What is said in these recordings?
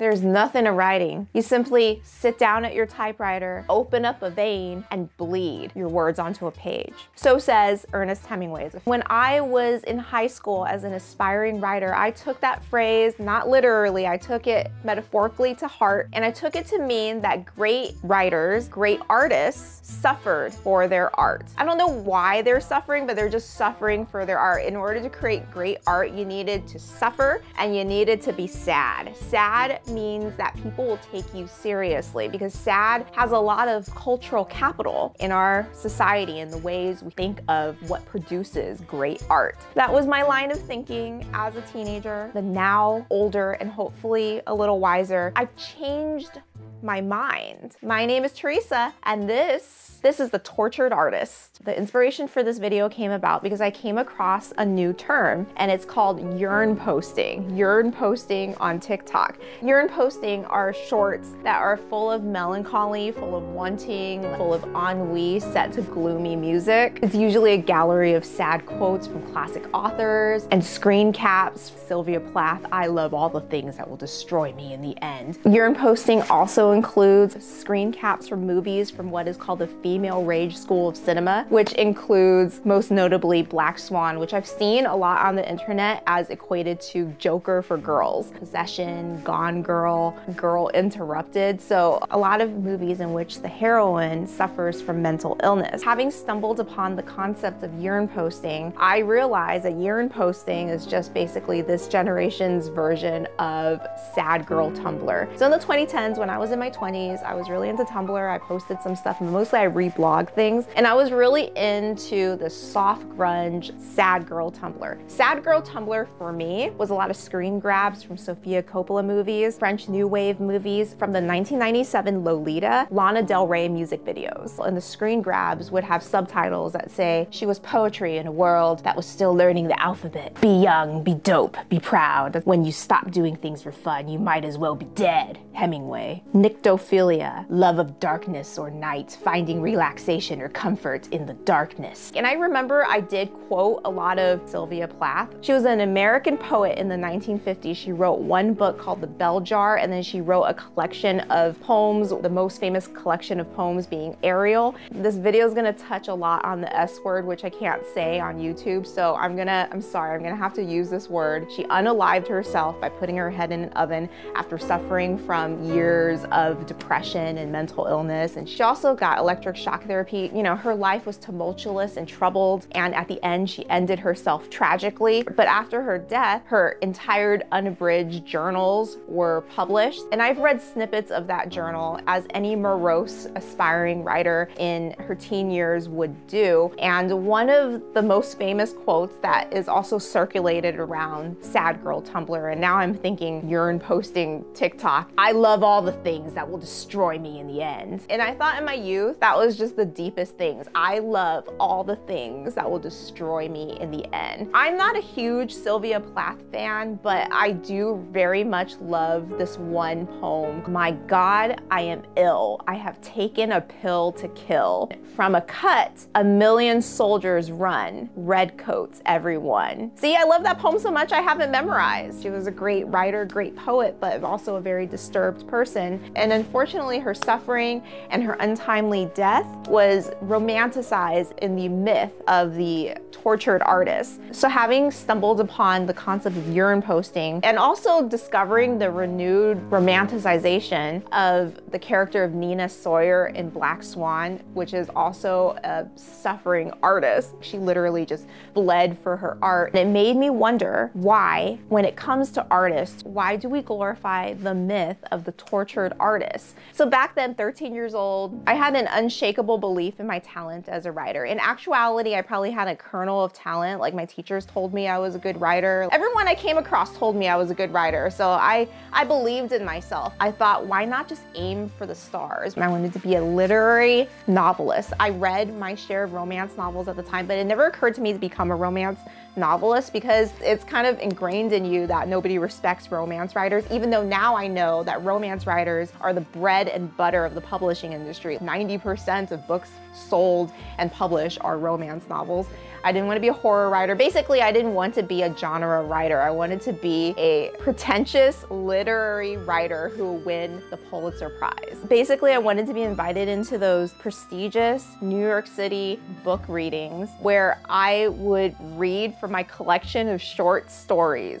There's nothing to writing. You simply sit down at your typewriter, open up a vein, and bleed your words onto a page. So says Ernest Hemingway. When I was in high school as an aspiring writer, I took that phrase, not literally, I took it metaphorically to heart, and I took it to mean that great writers, great artists suffered for their art. I don't know why they're suffering, but they're just suffering for their art. In order to create great art, you needed to suffer and you needed to be sad. Sad means that people will take you seriously because sad has a lot of cultural capital in our society in the ways we think of what produces great art. That was my line of thinking as a teenager, the now older and hopefully a little wiser. I've changed my mind. My name is Teresa and this this is the tortured artist. The inspiration for this video came about because I came across a new term and it's called yearn posting. Yearn posting on TikTok. Yearn posting are shorts that are full of melancholy, full of wanting, full of ennui set to gloomy music. It's usually a gallery of sad quotes from classic authors and screen caps. Sylvia Plath, I love all the things that will destroy me in the end. Yearn posting also includes screen caps from movies from what is called the female rage school of cinema, which includes most notably Black Swan, which I've seen a lot on the internet as equated to Joker for girls, Possession, Gone Girl, Girl Interrupted. So a lot of movies in which the heroine suffers from mental illness. Having stumbled upon the concept of yearn posting, I realized that yearn posting is just basically this generation's version of sad girl Tumblr. So in the 2010s, when I was in my 20s, I was really into Tumblr. I posted some stuff, mostly I reblog things. And I was really into the soft grunge, sad girl Tumblr. Sad girl Tumblr for me was a lot of screen grabs from Sofia Coppola movies, French New Wave movies, from the 1997 Lolita, Lana Del Rey music videos. And the screen grabs would have subtitles that say, she was poetry in a world that was still learning the alphabet. Be young, be dope, be proud. When you stop doing things for fun, you might as well be dead. Hemingway. Nyctophilia, love of darkness or night, finding relaxation or comfort in the darkness. And I remember I did quote a lot of Sylvia Plath. She was an American poet in the 1950s. She wrote one book called The Bell Jar, and then she wrote a collection of poems, the most famous collection of poems being Ariel. This video is gonna touch a lot on the S word, which I can't say on YouTube, so I'm gonna, I'm sorry, I'm gonna have to use this word. She unalived herself by putting her head in an oven after suffering from years of depression and mental illness, and she also got electric shock therapy. You know, her life was tumultuous and troubled, and at the end, she ended herself tragically. But after her death, her entire unabridged journals were published. And I've read snippets of that journal, as any morose, aspiring writer in her teen years would do. And one of the most famous quotes that is also circulated around Sad Girl Tumblr, and now I'm thinking yearn posting TikTok, I love all the things that will destroy me in the end. And I thought in my youth, that was just the deepest things. I love all the things that will destroy me in the end. I'm not a huge Sylvia Plath fan, but I do very much love this one poem. My God, I am ill. I have taken a pill to kill. From a cut, a million soldiers run. Redcoats, everyone. See, I love that poem so much I haven't memorized. She was a great writer, great poet, but also a very disturbed person. And unfortunately, her suffering and her untimely death was romanticized in the myth of the tortured artist. So having stumbled upon the concept of yearn posting and also discovering the renewed romanticization of the character of Nina Sawyer in Black Swan, which is also a suffering artist. She literally just bled for her art. And it made me wonder why, when it comes to artists, why do we glorify the myth of the tortured artist? So back then, 13 years old, I had an unshakable belief in my talent as a writer. In actuality, I probably had a kernel of talent. Like my teachers told me I was a good writer. Everyone I came across told me I was a good writer. So I, I believed in myself. I thought, why not just aim for the stars? I wanted to be a literary novelist. I read my share of romance novels at the time, but it never occurred to me to become a romance novelist because it's kind of ingrained in you that nobody respects romance writers, even though now I know that romance writers are the bread and butter of the publishing industry. 90% of books sold and published are romance novels. I didn't want to be a horror writer. Basically, I didn't want to be a genre writer. I wanted to be a pretentious literary writer who will win the Pulitzer Prize. Basically, I wanted to be invited into those prestigious New York City book readings where I would read from my collection of short stories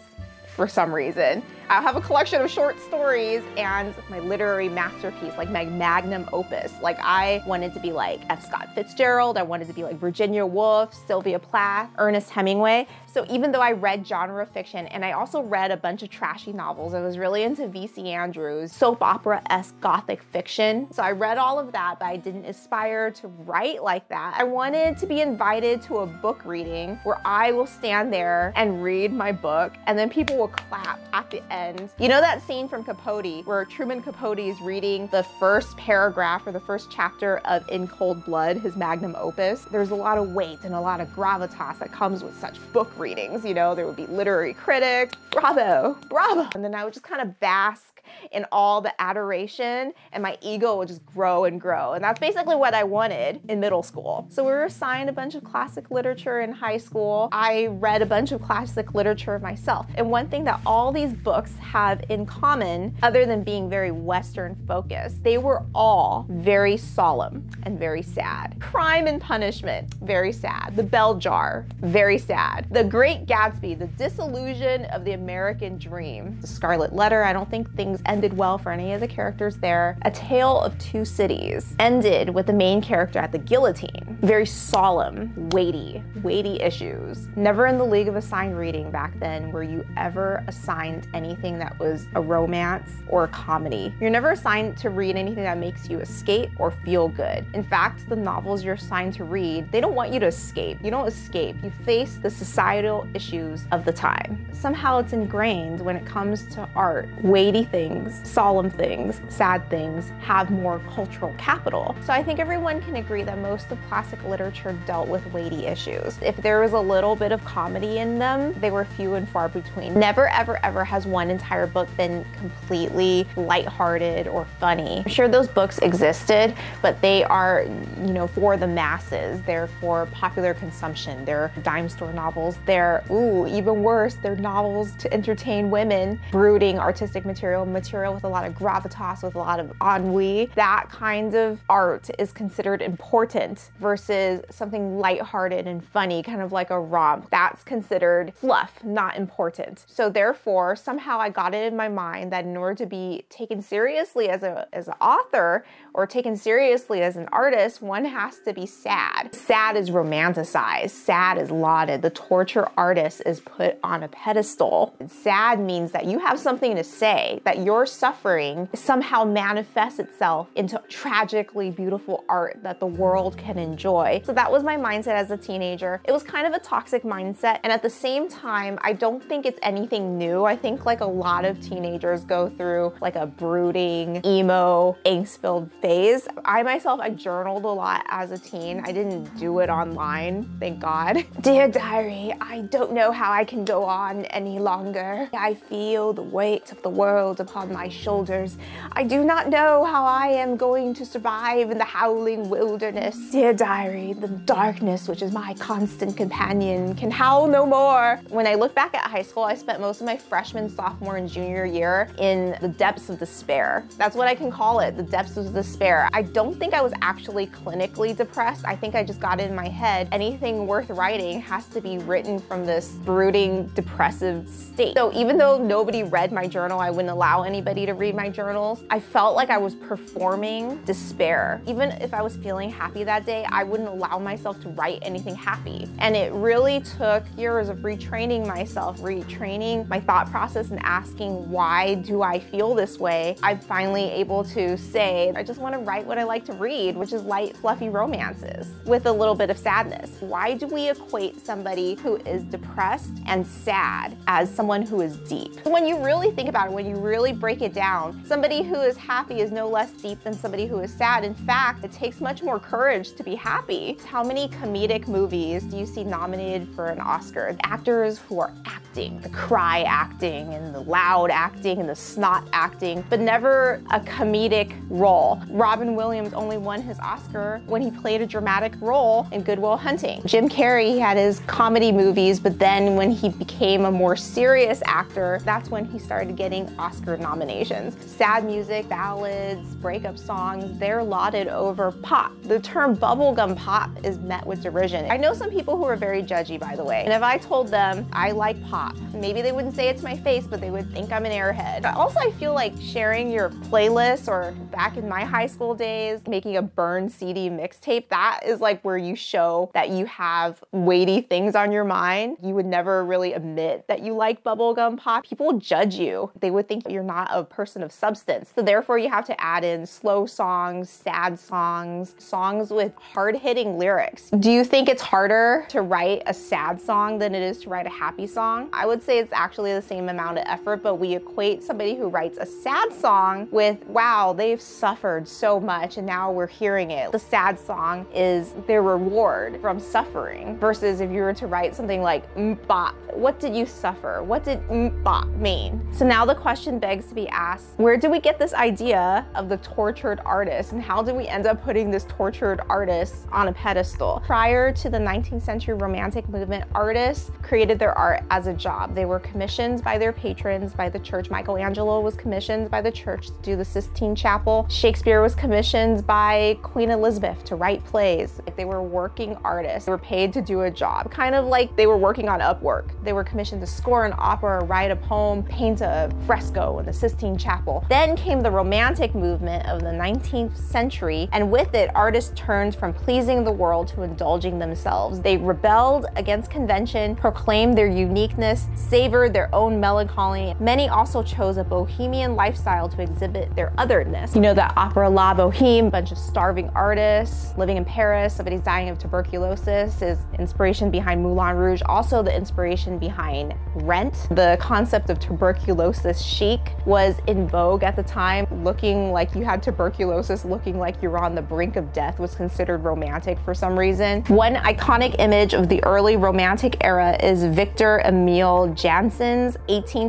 for some reason. I have a collection of short stories and my literary masterpiece, like my magnum opus. Like I wanted to be like F. Scott Fitzgerald, I wanted to be like Virginia Woolf, Sylvia Plath, Ernest Hemingway. So even though I read genre fiction and I also read a bunch of trashy novels, I was really into V.C. Andrews, soap opera-esque gothic fiction. So I read all of that, but I didn't aspire to write like that. I wanted to be invited to a book reading where I will stand there and read my book and then people will clap at the end end. You know that scene from Capote where Truman Capote is reading the first paragraph or the first chapter of In Cold Blood, his magnum opus? There's a lot of weight and a lot of gravitas that comes with such book readings. You know, there would be literary critics, bravo, bravo. And then I would just kind of bask in all the adoration and my ego would just grow and grow. And that's basically what I wanted in middle school. So we were assigned a bunch of classic literature in high school. I read a bunch of classic literature myself. And one thing that all these books have in common, other than being very Western focused, they were all very solemn and very sad. Crime and Punishment, very sad. The Bell Jar, very sad. The Great Gatsby, The Disillusion of the American Dream. The Scarlet Letter, I don't think things ended well for any of the characters there. A Tale of Two Cities ended with the main character at the guillotine. Very solemn, weighty, weighty issues. Never in the League of Assigned Reading back then were you ever assigned anything that was a romance or a comedy. You're never assigned to read anything that makes you escape or feel good. In fact, the novels you're assigned to read, they don't want you to escape. You don't escape. You face the societal issues of the time. Somehow it's ingrained when it comes to art, weighty things things, solemn things, sad things have more cultural capital. So I think everyone can agree that most of classic literature dealt with weighty issues. If there was a little bit of comedy in them, they were few and far between. Never, ever, ever has one entire book been completely lighthearted or funny. I'm sure those books existed, but they are, you know, for the masses. They're for popular consumption. They're dime store novels. They're, ooh, even worse, they're novels to entertain women, brooding artistic material material with a lot of gravitas, with a lot of ennui. That kind of art is considered important versus something lighthearted and funny, kind of like a romp. That's considered fluff, not important. So therefore, somehow I got it in my mind that in order to be taken seriously as a as an author or taken seriously as an artist, one has to be sad. Sad is romanticized. Sad is lauded. The torture artist is put on a pedestal. Sad means that you have something to say, that your suffering somehow manifests itself into tragically beautiful art that the world can enjoy. So that was my mindset as a teenager. It was kind of a toxic mindset. And at the same time, I don't think it's anything new. I think like a lot of teenagers go through like a brooding, emo, angst-filled phase. I myself, I journaled a lot as a teen. I didn't do it online, thank God. Dear diary, I don't know how I can go on any longer. I feel the weight of the world upon my shoulders. I do not know how I am going to survive in the howling wilderness. Dear diary, the darkness, which is my constant companion, can howl no more. When I look back at high school, I spent most of my freshman, sophomore, and junior year in the depths of despair. That's what I can call it, the depths of despair. I don't think I was actually clinically depressed. I think I just got in my head. Anything worth writing has to be written from this brooding, depressive state. So even though nobody read my journal, I wouldn't allow allow anybody to read my journals. I felt like I was performing despair. Even if I was feeling happy that day, I wouldn't allow myself to write anything happy. And it really took years of retraining myself, retraining my thought process and asking why do I feel this way. I'm finally able to say, I just want to write what I like to read, which is light, fluffy romances with a little bit of sadness. Why do we equate somebody who is depressed and sad as someone who is deep? When you really think about it, when you really really break it down, somebody who is happy is no less deep than somebody who is sad. In fact, it takes much more courage to be happy. How many comedic movies do you see nominated for an Oscar? Actors who are acting, the cry acting and and the loud acting and the snot acting, but never a comedic role. Robin Williams only won his Oscar when he played a dramatic role in Good Will Hunting. Jim Carrey had his comedy movies, but then when he became a more serious actor, that's when he started getting Oscar nominations. Sad music, ballads, breakup songs, they're lauded over pop. The term bubblegum pop is met with derision. I know some people who are very judgy, by the way, and if I told them I like pop, maybe they wouldn't say it to my face, but they would think I'm an airhead. Also, I feel like sharing your playlist or back in my high school days, making a burn CD mixtape, that is like where you show that you have weighty things on your mind. You would never really admit that you like bubblegum pop. People judge you. They would think you're not a person of substance. So therefore you have to add in slow songs, sad songs, songs with hard-hitting lyrics. Do you think it's harder to write a sad song than it is to write a happy song? I would say it's actually the same amount of effort, but we equate somebody who writes a sad song with, wow, they've suffered so much and now we're hearing it. The sad song is their reward from suffering versus if you were to write something like MMMBop, what did you suffer? What did MMMBop mean? So now the question begs to be asked, where do we get this idea of the tortured artist and how do we end up putting this tortured artist on a pedestal? Prior to the 19th century romantic movement, artists created their art as a job. They were commissioned by their patrons, by the church. Michelangelo was commissioned by the church to do the Sistine Chapel. Shakespeare was commissioned by Queen Elizabeth to write plays. If they were working artists, they were paid to do a job, kind of like they were working on Upwork. They were commissioned to score an opera, write a poem, paint a fresco in the Sistine Chapel. Then came the Romantic movement of the 19th century, and with it, artists turned from pleasing the world to indulging themselves. They rebelled against convention, proclaimed their uniqueness, savored their own melancholy. Many also chose a bohemian lifestyle to exhibit their otherness. You know, that opera La Boheme, bunch of starving artists living in Paris, somebody's dying of tuberculosis is inspiration behind Moulin Rouge, also the inspiration behind Rent. The concept of tuberculosis chic was in vogue at the time. Looking like you had tuberculosis, looking like you were on the brink of death was considered romantic for some reason. One iconic image of the early romantic era is Victor Emil Janssen's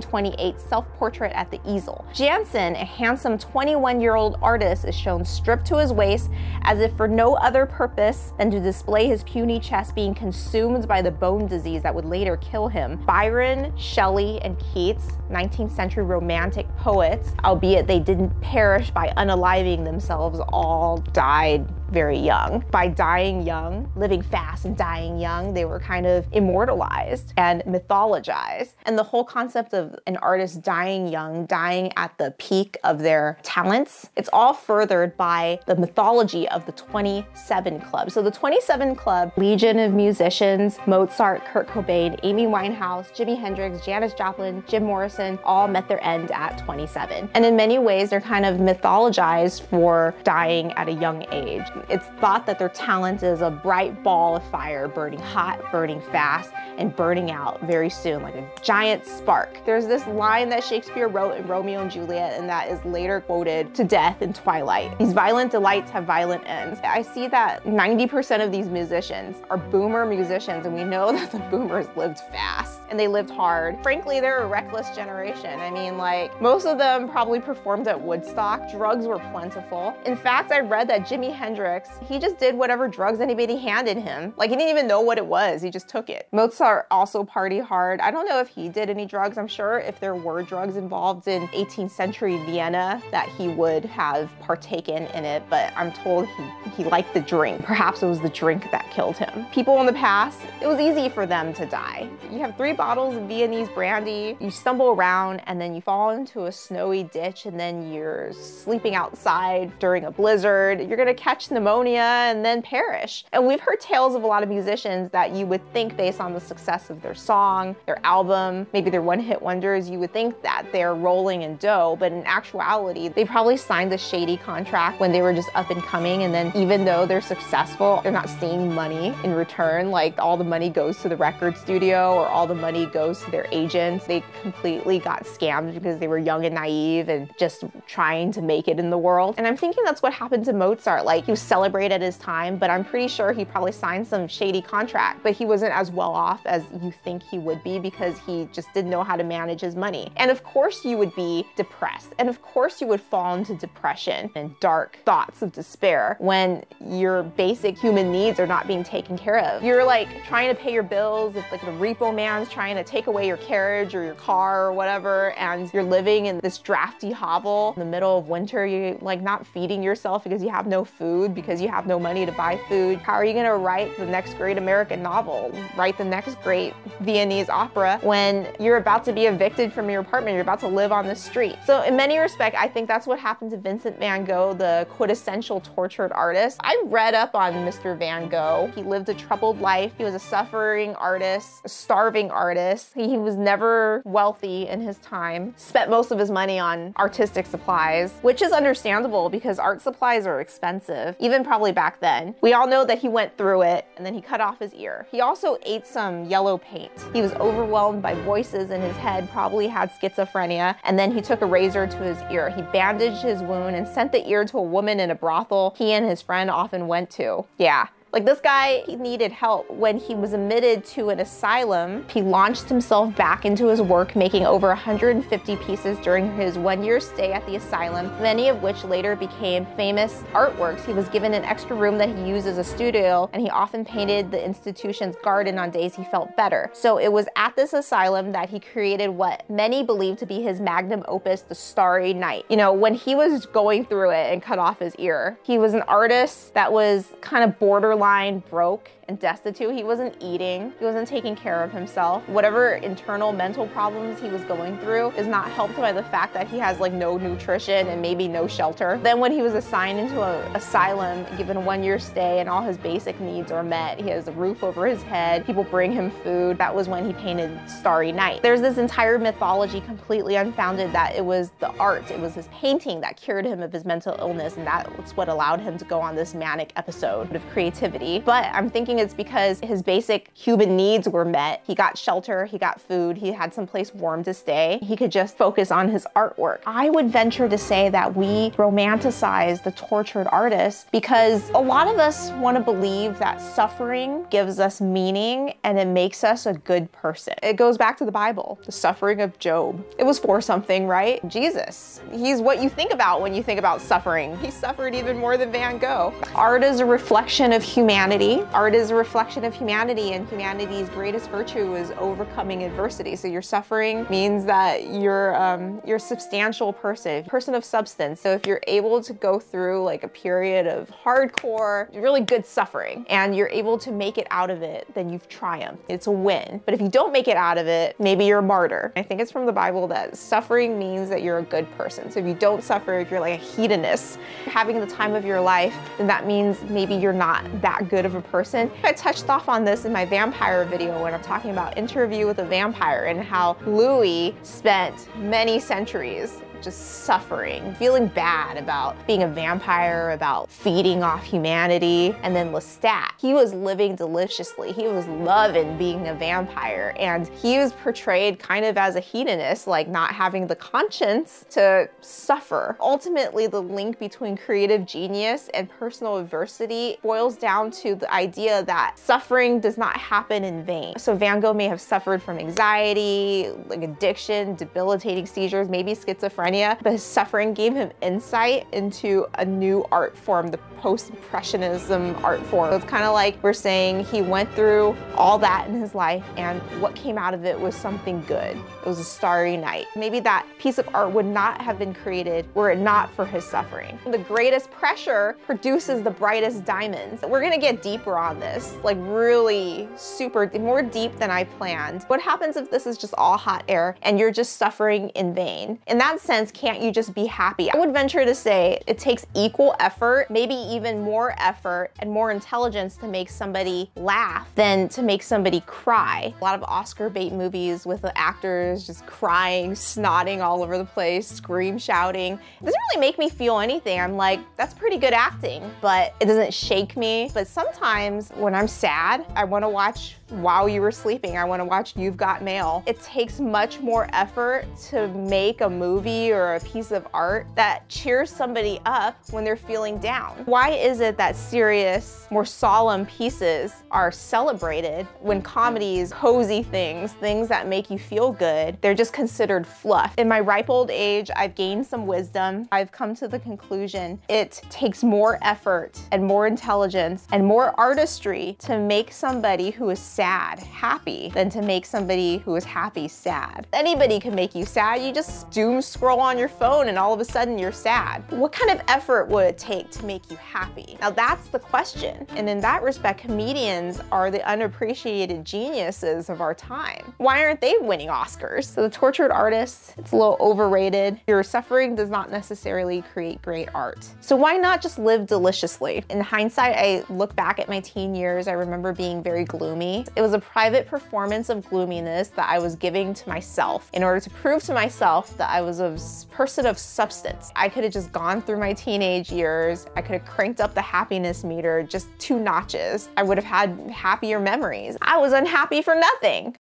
1828 self-portrait at the easel. Janssen, a handsome 21-year-old artist, is shown stripped to his waist as if for no other purpose than to display his puny chest being consumed by the bone disease that would later kill him. Byron, Shelley, and Keats, 19th century romantic poets, albeit they didn't perish by unaliving themselves, all died very young. By dying young, living fast and dying young, they were kind of immortalized and mythologized. And the whole concept of an artist dying young, dying at the peak of their talents, it's all furthered by the mythology of the 27 Club. So the 27 Club, legion of musicians, Mozart, Kurt Cobain, Amy Winehouse, Jimi Hendrix, Janis Joplin, Jim Morrison, all met their end at 27. And in many ways, they're kind of mythologized for dying at a young age. It's thought that their talent is a bright ball of fire burning hot, burning fast, and burning out very soon, like a giant spark. There's this line that Shakespeare wrote in Romeo and Juliet, and that is later quoted to death in Twilight. These violent delights have violent ends. I see that 90% of these musicians are boomer musicians, and we know that the boomers lived fast and they lived hard. Frankly, they're a reckless generation. I mean, like, most of them probably performed at Woodstock. Drugs were plentiful. In fact, I read that Jimi Hendrix, he just did whatever drugs anybody handed him. Like, he didn't even know what it was, he just took it. Mozart also party hard. I don't know if he did any drugs. I'm sure if there were drugs involved in 18th century Vienna that he would have partaken in it, but I'm told he, he liked the drink. Perhaps it was the drink that killed him. People in the past, it was easy for them to die. You have three bottles of Viennese brandy, you stumble around and then you fall into a snowy ditch and then you're sleeping outside during a blizzard. You're gonna catch pneumonia and then perish. And we've heard tales of a lot of musicians that you would think based on the success of their song, their album, maybe their one hit wonders, you would think that they're rolling in dough, but in actuality, they probably signed a shady contract when they were just up and coming. And then even though they're successful, they're not seeing money in return. Like all the money goes to the record studio or all the money money goes to their agents. They completely got scammed because they were young and naive and just trying to make it in the world. And I'm thinking that's what happened to Mozart. Like he was just celebrate at his time, but I'm pretty sure he probably signed some shady contract, but he wasn't as well off as you think he would be because he just didn't know how to manage his money. And of course you would be depressed. And of course you would fall into depression and dark thoughts of despair when your basic human needs are not being taken care of. You're like trying to pay your bills if like the repo man's trying to take away your carriage or your car or whatever and you're living in this drafty hovel in the middle of winter, you're like not feeding yourself because you have no food because you have no money to buy food. How are you gonna write the next great American novel? Write the next great Viennese opera when you're about to be evicted from your apartment, you're about to live on the street. So in many respects, I think that's what happened to Vincent van Gogh, the quintessential tortured artist. I read up on Mr. Van Gogh. He lived a troubled life. He was a suffering artist, a starving artist. He was never wealthy in his time, spent most of his money on artistic supplies, which is understandable because art supplies are expensive, even probably back then. We all know that he went through it and then he cut off his ear. He also ate some yellow paint. He was overwhelmed by voices in his head, probably had schizophrenia, and then he took a razor to his ear. He bandaged his wound and sent the ear to a woman in a brothel he and his friend often went to. Yeah, like this guy, he needed help. When he was admitted to an asylum, he launched himself back into his work, making over 150 pieces during his one year stay at the asylum, many of which later became famous artworks. He was given an extra room that he used as a studio, and he often painted the institution's garden on days he felt better. So it was at this asylum that he created what many believe to be his magnum opus, The Starry Night. You know, when he was going through it and cut off his ear, he was an artist that was kind of borderline borderline broke destitute. He wasn't eating, he wasn't taking care of himself. Whatever internal mental problems he was going through is not helped by the fact that he has like no nutrition and maybe no shelter. Then when he was assigned into an asylum, given one year stay and all his basic needs are met, he has a roof over his head, people bring him food. That was when he painted Starry Night. There's this entire mythology completely unfounded that it was the art, it was his painting that cured him of his mental illness and that's what allowed him to go on this manic episode of creativity. But I'm thinking it's because his basic human needs were met. He got shelter, he got food, he had some place warm to stay. He could just focus on his artwork. I would venture to say that we romanticize the tortured artist because a lot of us want to believe that suffering gives us meaning and it makes us a good person. It goes back to the Bible, the suffering of Job. It was for something, right? Jesus. He's what you think about when you think about suffering. He suffered even more than Van Gogh. Art is a reflection of humanity. Art is a reflection of humanity, and humanity's greatest virtue is overcoming adversity. So your suffering means that you're um, you're a substantial person, person of substance. So if you're able to go through like a period of hardcore, really good suffering, and you're able to make it out of it, then you've triumphed. It's a win. But if you don't make it out of it, maybe you're a martyr. I think it's from the Bible that suffering means that you're a good person. So if you don't suffer, if you're like a hedonist, having the time of your life, then that means maybe you're not that good of a person. I touched off on this in my vampire video when I'm talking about Interview with a Vampire and how Louis spent many centuries just suffering, feeling bad about being a vampire, about feeding off humanity. And then Lestat, he was living deliciously. He was loving being a vampire. And he was portrayed kind of as a hedonist, like not having the conscience to suffer. Ultimately, the link between creative genius and personal adversity boils down to the idea that suffering does not happen in vain. So Van Gogh may have suffered from anxiety, like addiction, debilitating seizures, maybe schizophrenia but his suffering gave him insight into a new art form, the post-impressionism art form. It's kind of like we're saying he went through all that in his life and what came out of it was something good. It was a starry night. Maybe that piece of art would not have been created were it not for his suffering. The greatest pressure produces the brightest diamonds. We're gonna get deeper on this, like really super, more deep than I planned. What happens if this is just all hot air and you're just suffering in vain? In that sense, can't you just be happy? I would venture to say it takes equal effort, maybe even more effort and more intelligence to make somebody laugh than to make somebody cry. A lot of Oscar bait movies with the actors just crying, snotting all over the place, scream shouting. It doesn't really make me feel anything. I'm like, that's pretty good acting, but it doesn't shake me. But sometimes when I'm sad, I wanna watch while you were sleeping. I wanna watch You've Got Mail. It takes much more effort to make a movie or a piece of art that cheers somebody up when they're feeling down. Why is it that serious, more solemn pieces are celebrated when comedies, cozy things, things that make you feel good, they're just considered fluff. In my ripe old age, I've gained some wisdom. I've come to the conclusion it takes more effort and more intelligence and more artistry to make somebody who is sad happy than to make somebody who is happy sad. Anybody can make you sad. You just doom scroll on your phone and all of a sudden you're sad. What kind of effort would it take to make you happy? Now that's the question. And in that respect, comedians are the unappreciated geniuses of our time. Why aren't they winning Oscars? So the tortured artist, it's a little overrated. Your suffering does not necessarily create great art. So why not just live deliciously? In hindsight, I look back at my teen years, I remember being very gloomy. It was a private performance of gloominess that I was giving to myself in order to prove to myself that I was a person of substance. I could have just gone through my teenage years. I could have cranked up the happiness meter just two notches. I would have had happier memories. I was unhappy for nothing.